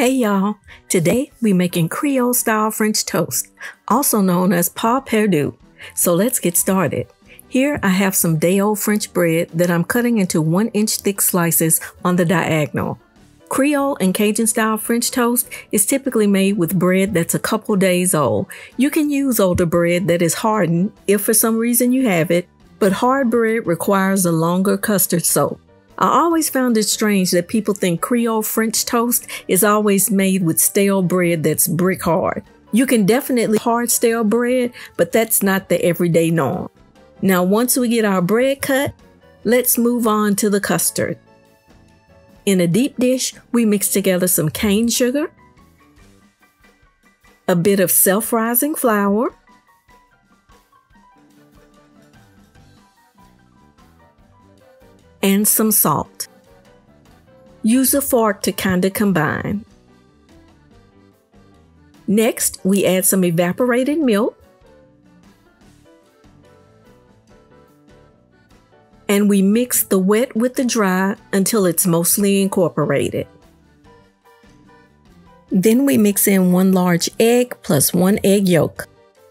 Hey y'all, today we making Creole style French toast, also known as pain perdu. So let's get started. Here I have some day old French bread that I'm cutting into one inch thick slices on the diagonal. Creole and Cajun style French toast is typically made with bread that's a couple days old. You can use older bread that is hardened if for some reason you have it, but hard bread requires a longer custard soak. I always found it strange that people think Creole French toast is always made with stale bread that's brick hard. You can definitely hard stale bread, but that's not the everyday norm. Now, once we get our bread cut, let's move on to the custard. In a deep dish, we mix together some cane sugar, a bit of self-rising flour, and some salt. Use a fork to kind of combine. Next, we add some evaporated milk and we mix the wet with the dry until it's mostly incorporated. Then we mix in one large egg plus one egg yolk.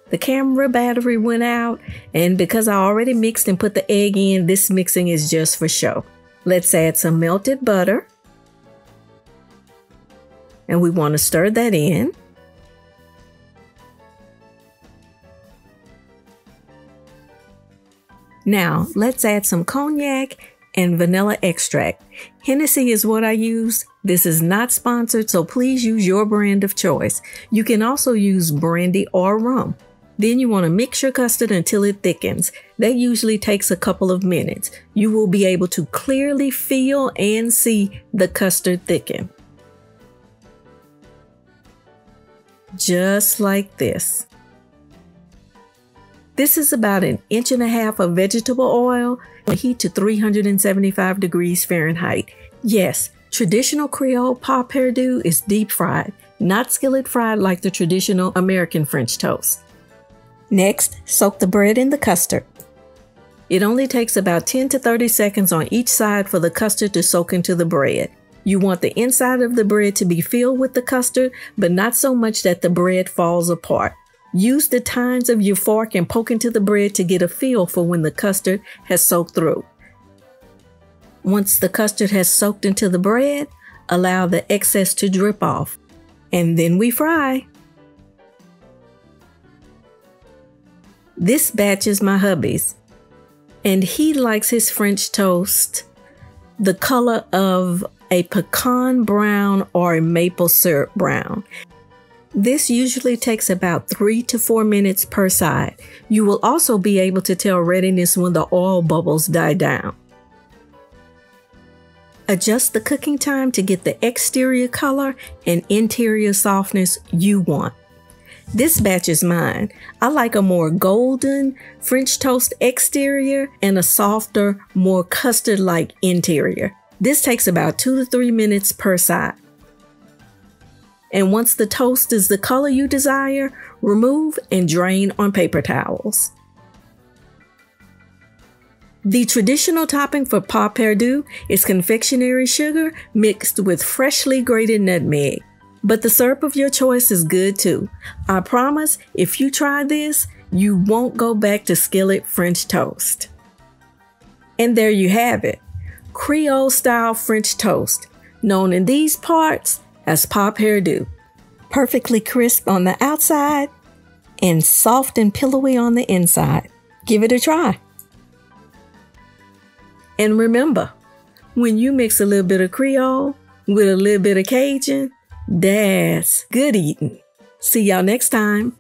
The camera battery went out, and because I already mixed and put the egg in, this mixing is just for show. Let's add some melted butter. And we want to stir that in. Now, let's add some cognac and vanilla extract. Hennessy is what I use. This is not sponsored, so please use your brand of choice. You can also use brandy or rum. Then you want to mix your custard until it thickens. That usually takes a couple of minutes. You will be able to clearly feel and see the custard thicken. Just like this. This is about an inch and a half of vegetable oil, heat to 375 degrees Fahrenheit. Yes, traditional Creole pain perdu is deep fried, not skillet fried like the traditional American French toast. Next, soak the bread in the custard. It only takes about 10 to 30 seconds on each side for the custard to soak into the bread. You want the inside of the bread to be filled with the custard, but not so much that the bread falls apart. Use the tines of your fork and poke into the bread to get a feel for when the custard has soaked through. Once the custard has soaked into the bread, allow the excess to drip off. And then we fry. This batch is my hubby's, and he likes his French toast the color of a pecan brown or a maple syrup brown. This usually takes about three to four minutes per side. You will also be able to tell readiness when the oil bubbles die down. Adjust the cooking time to get the exterior color and interior softness you want. This batch is mine. I like a more golden French toast exterior and a softer, more custard like interior. This takes about two to three minutes per side. And once the toast is the color you desire, remove and drain on paper towels. The traditional topping for pain perdu is confectionery sugar mixed with freshly grated nutmeg. But the syrup of your choice is good too. I promise if you try this, you won't go back to skillet French toast. And there you have it Creole style French toast, known in these parts as pain perdu. Perfectly crisp on the outside and soft and pillowy on the inside. Give it a try. And remember, when you mix a little bit of Creole with a little bit of Cajun, that's good eating. See y'all next time.